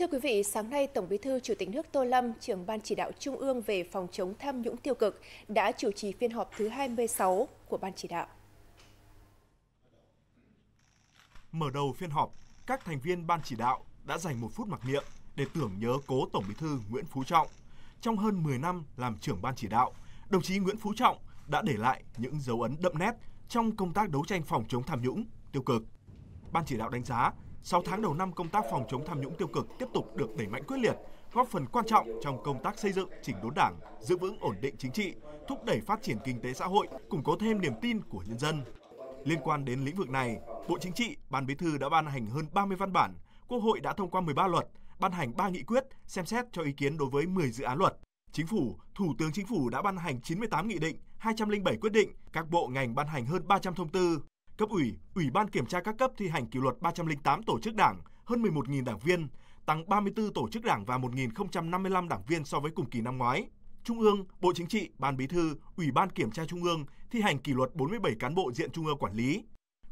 Thưa quý vị, sáng nay Tổng Bí thư Chủ tịch nước Tô Lâm, trưởng ban chỉ đạo Trung ương về phòng chống tham nhũng tiêu cực đã chủ trì phiên họp thứ 26 của ban chỉ đạo. Mở đầu phiên họp, các thành viên ban chỉ đạo đã dành một phút mặc niệm để tưởng nhớ cố Tổng Bí thư Nguyễn Phú Trọng. Trong hơn 10 năm làm trưởng ban chỉ đạo, đồng chí Nguyễn Phú Trọng đã để lại những dấu ấn đậm nét trong công tác đấu tranh phòng chống tham nhũng tiêu cực. Ban chỉ đạo đánh giá 6 tháng đầu năm công tác phòng chống tham nhũng tiêu cực tiếp tục được đẩy mạnh quyết liệt, góp phần quan trọng trong công tác xây dựng chỉnh đốn Đảng, giữ vững ổn định chính trị, thúc đẩy phát triển kinh tế xã hội, củng cố thêm niềm tin của nhân dân. Liên quan đến lĩnh vực này, Bộ Chính trị, Ban Bí thư đã ban hành hơn 30 văn bản, Quốc hội đã thông qua 13 luật, ban hành 3 nghị quyết, xem xét cho ý kiến đối với 10 dự án luật. Chính phủ, Thủ tướng Chính phủ đã ban hành 98 nghị định, 207 quyết định, các bộ ngành ban hành hơn 300 thông tư, cấp ủy, ủy ban kiểm tra các cấp thi hành kỷ luật 308 tổ chức đảng, hơn 11.000 đảng viên, tăng 34 tổ chức đảng và 1.055 đảng viên so với cùng kỳ năm ngoái. Trung ương, Bộ Chính trị, Ban Bí thư, Ủy ban Kiểm tra Trung ương thi hành kỷ luật 47 cán bộ diện Trung ương quản lý.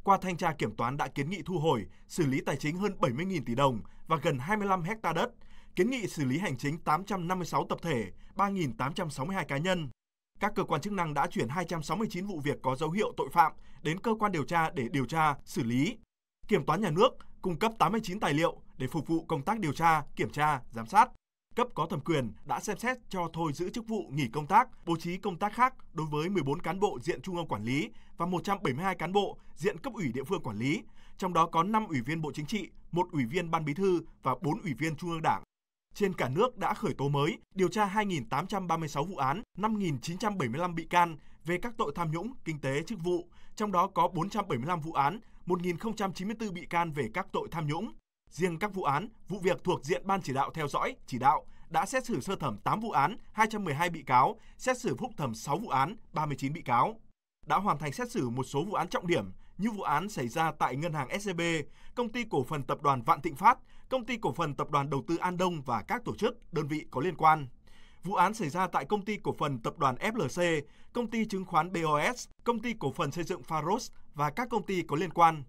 Qua thanh tra kiểm toán đã kiến nghị thu hồi, xử lý tài chính hơn 70.000 tỷ đồng và gần 25 hecta đất, kiến nghị xử lý hành chính 856 tập thể, 3.862 cá nhân. Các cơ quan chức năng đã chuyển 269 vụ việc có dấu hiệu tội phạm đến cơ quan điều tra để điều tra, xử lý. Kiểm toán nhà nước cung cấp 89 tài liệu để phục vụ công tác điều tra, kiểm tra, giám sát. Cấp có thẩm quyền đã xem xét cho thôi giữ chức vụ nghỉ công tác, bố trí công tác khác đối với 14 cán bộ diện trung ương quản lý và 172 cán bộ diện cấp ủy địa phương quản lý, trong đó có 5 ủy viên Bộ Chính trị, một ủy viên Ban Bí thư và 4 ủy viên Trung ương Đảng trên cả nước đã khởi tố mới, điều tra 2.836 vụ án, 5.975 bị can về các tội tham nhũng, kinh tế, chức vụ, trong đó có 475 vụ án, 1.094 bị can về các tội tham nhũng. Riêng các vụ án, vụ việc thuộc diện Ban chỉ đạo theo dõi, chỉ đạo đã xét xử sơ thẩm 8 vụ án, 212 bị cáo, xét xử phúc thẩm 6 vụ án, 39 bị cáo. Đã hoàn thành xét xử một số vụ án trọng điểm như vụ án xảy ra tại ngân hàng SCB, công ty cổ phần tập đoàn Vạn Thịnh Phát, công ty cổ phần tập đoàn đầu tư An Đông và các tổ chức, đơn vị có liên quan. Vụ án xảy ra tại công ty cổ phần tập đoàn FLC, công ty chứng khoán BOS, công ty cổ phần xây dựng faros và các công ty có liên quan.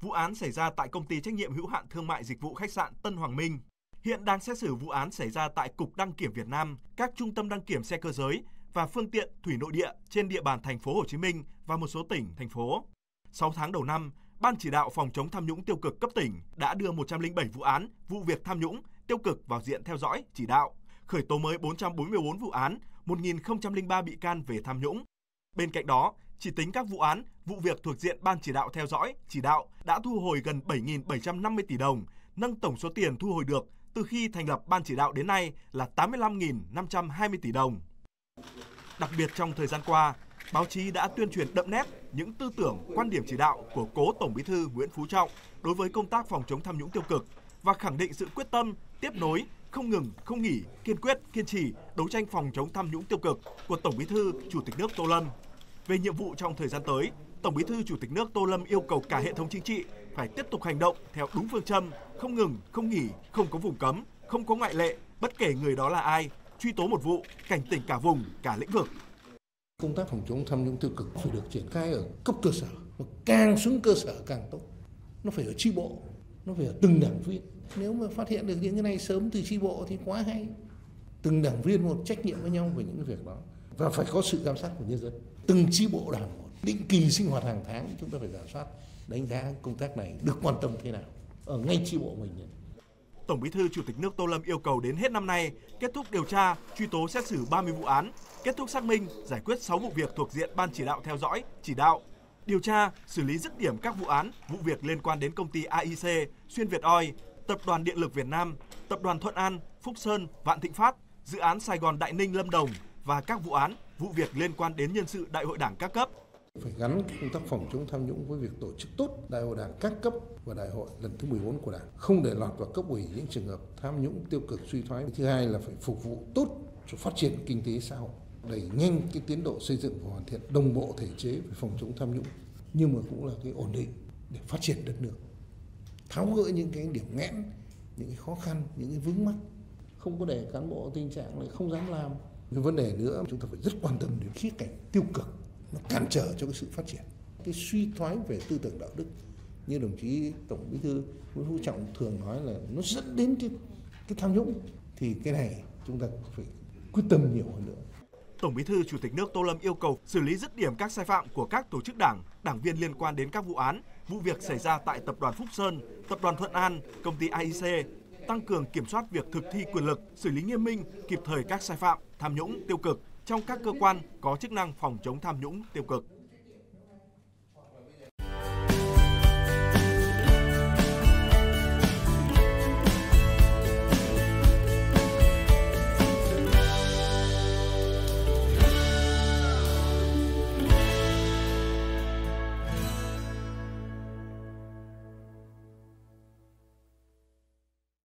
Vụ án xảy ra tại công ty trách nhiệm hữu hạn thương mại dịch vụ khách sạn Tân Hoàng Minh. Hiện đang xét xử vụ án xảy ra tại Cục Đăng kiểm Việt Nam, các trung tâm đăng kiểm xe cơ giới và phương tiện thủy nội địa trên địa bàn thành phố Hồ Chí Minh và một số tỉnh, thành phố. 6 tháng đầu năm, Ban chỉ đạo phòng chống tham nhũng tiêu cực cấp tỉnh đã đưa 107 vụ án, vụ việc tham nhũng tiêu cực vào diện theo dõi, chỉ đạo, khởi tố mới 444 vụ án, 1.003 bị can về tham nhũng. Bên cạnh đó, chỉ tính các vụ án, vụ việc thuộc diện Ban chỉ đạo theo dõi, chỉ đạo đã thu hồi gần 7.750 tỷ đồng, nâng tổng số tiền thu hồi được từ khi thành lập Ban chỉ đạo đến nay là 85.520 tỷ đồng. Đặc biệt trong thời gian qua, báo chí đã tuyên truyền đậm nét những tư tưởng, quan điểm chỉ đạo của cố Tổng Bí thư Nguyễn Phú Trọng đối với công tác phòng chống tham nhũng tiêu cực và khẳng định sự quyết tâm, tiếp nối, không ngừng, không nghỉ, kiên quyết, kiên trì đấu tranh phòng chống tham nhũng tiêu cực của Tổng Bí thư Chủ tịch nước Tô Lâm. Về nhiệm vụ trong thời gian tới, Tổng Bí thư Chủ tịch nước Tô Lâm yêu cầu cả hệ thống chính trị phải tiếp tục hành động theo đúng phương châm, không ngừng, không nghỉ, không có vùng cấm, không có ngoại lệ, bất kể người đó là ai, truy tố một vụ, cảnh tỉnh cả vùng, cả lĩnh vực, công tác phòng chống tham nhũng tiêu cực phải được triển khai ở cấp cơ sở và càng xuống cơ sở càng tốt. Nó phải ở tri bộ, nó phải ở từng đảng viên. Nếu mà phát hiện được những cái này sớm từ tri bộ thì quá hay. Từng đảng viên một trách nhiệm với nhau về những cái việc đó. Và phải có sự giám sát của nhân dân. Từng tri bộ đảng một, định kỳ sinh hoạt hàng tháng, chúng ta phải giả soát, đánh giá công tác này được quan tâm thế nào ở ngay tri bộ mình Tổng Bí thư Chủ tịch nước Tô Lâm yêu cầu đến hết năm nay kết thúc điều tra, truy tố xét xử 30 vụ án, kết thúc xác minh, giải quyết 6 vụ việc thuộc diện ban chỉ đạo theo dõi, chỉ đạo, điều tra, xử lý dứt điểm các vụ án, vụ việc liên quan đến công ty AIC, Xuyên Việt Oi, Tập đoàn Điện lực Việt Nam, Tập đoàn Thuận An, Phúc Sơn, Vạn Thịnh Phát, dự án Sài Gòn Đại Ninh Lâm Đồng và các vụ án, vụ việc liên quan đến nhân sự Đại hội Đảng các cấp, phải gắn công tác phòng chống tham nhũng với việc tổ chức tốt đại hội đảng các cấp và đại hội lần thứ 14 của đảng. Không để lọt vào cấp ủy những trường hợp tham nhũng tiêu cực suy thoái. Thứ hai là phải phục vụ tốt cho phát triển kinh tế xã hội đẩy nhanh cái tiến độ xây dựng và hoàn thiện đồng bộ thể chế về phòng chống tham nhũng nhưng mà cũng là cái ổn định để phát triển đất nước. Tháo gỡ những cái điểm nghẽn những cái khó khăn những cái vướng mắc. Không có để cán bộ tình trạng lại không dám làm. Cái vấn đề nữa chúng ta phải rất quan tâm đến khía cạnh tiêu cực nó cản trở cho cái sự phát triển cái suy thoái về tư tưởng đạo đức như đồng chí tổng bí thư nguyễn phú trọng thường nói là nó dẫn đến cái cái tham nhũng thì cái này chúng ta phải quyết tâm nhiều hơn nữa. Tổng Bí thư Chủ tịch nước Tô Lâm yêu cầu xử lý dứt điểm các sai phạm của các tổ chức đảng, đảng viên liên quan đến các vụ án, vụ việc xảy ra tại tập đoàn Phúc Sơn, tập đoàn Thuận An, công ty AIC, tăng cường kiểm soát việc thực thi quyền lực, xử lý nghiêm minh, kịp thời các sai phạm, tham nhũng, tiêu cực trong các cơ quan có chức năng phòng chống tham nhũng tiêu cực.